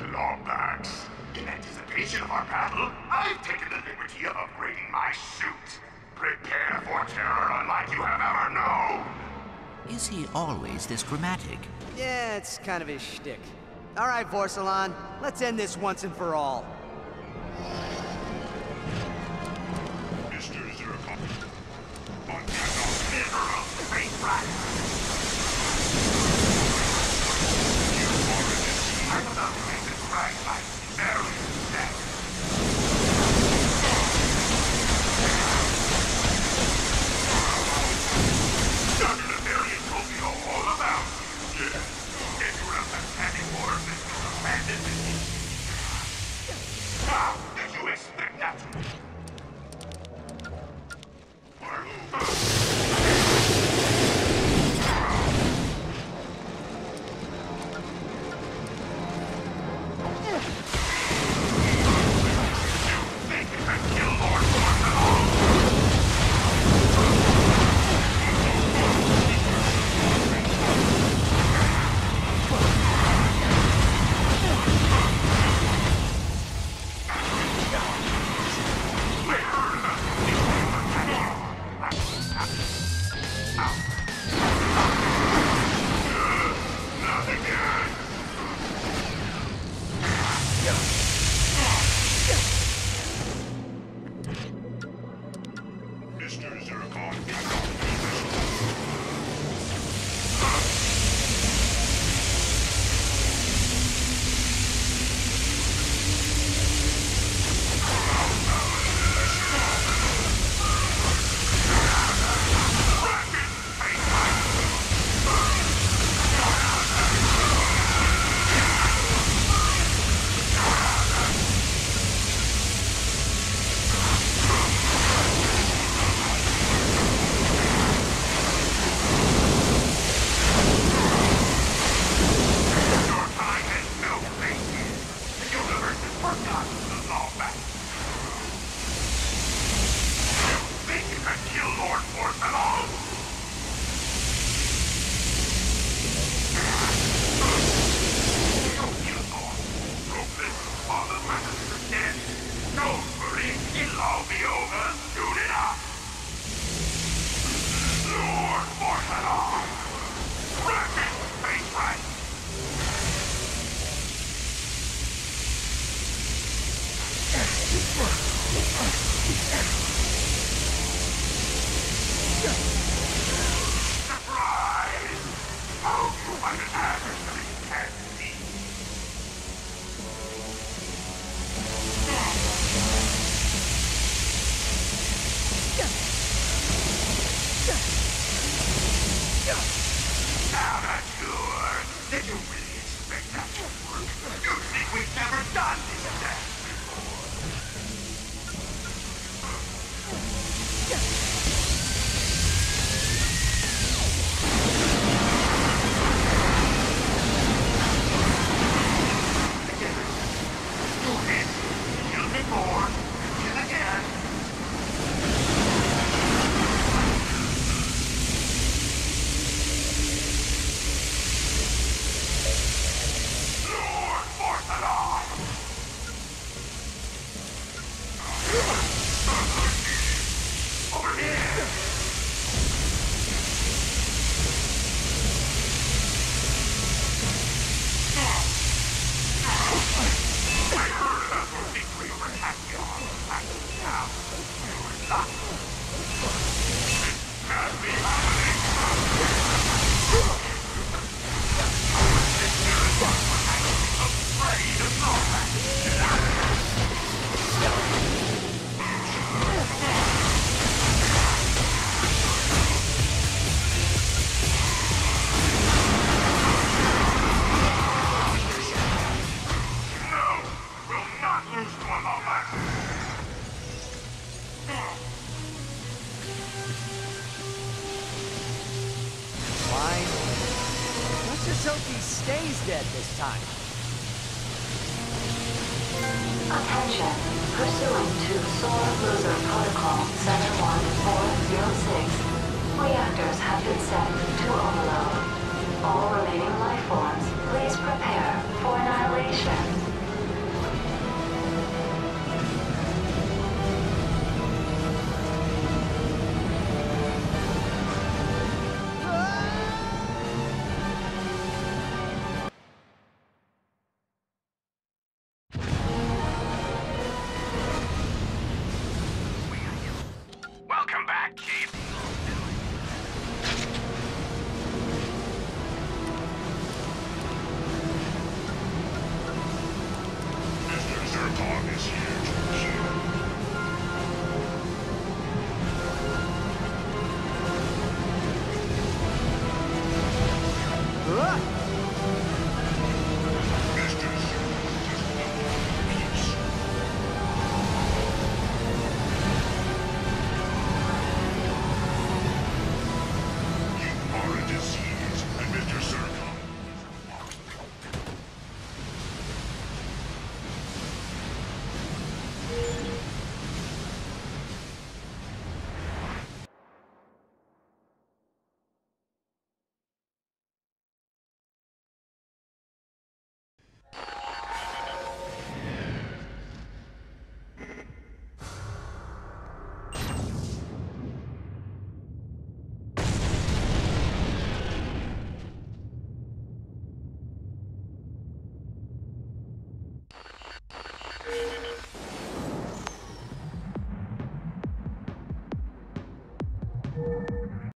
at Lombax. In anticipation of our battle, I've taken the liberty of upgrading my suit. Prepare for terror unlike you have ever known. Is he always this dramatic? Yeah, it's kind of his shtick. All right, Vorselon, let's end this once and for all. Mr. Zurkon. On behalf of How Yeah. Universe Surprise! Yeah. Hope he stays dead this time. Attention. Pursuant to Solar Loser Protocol 7146, reactors have been set to overload. All remaining life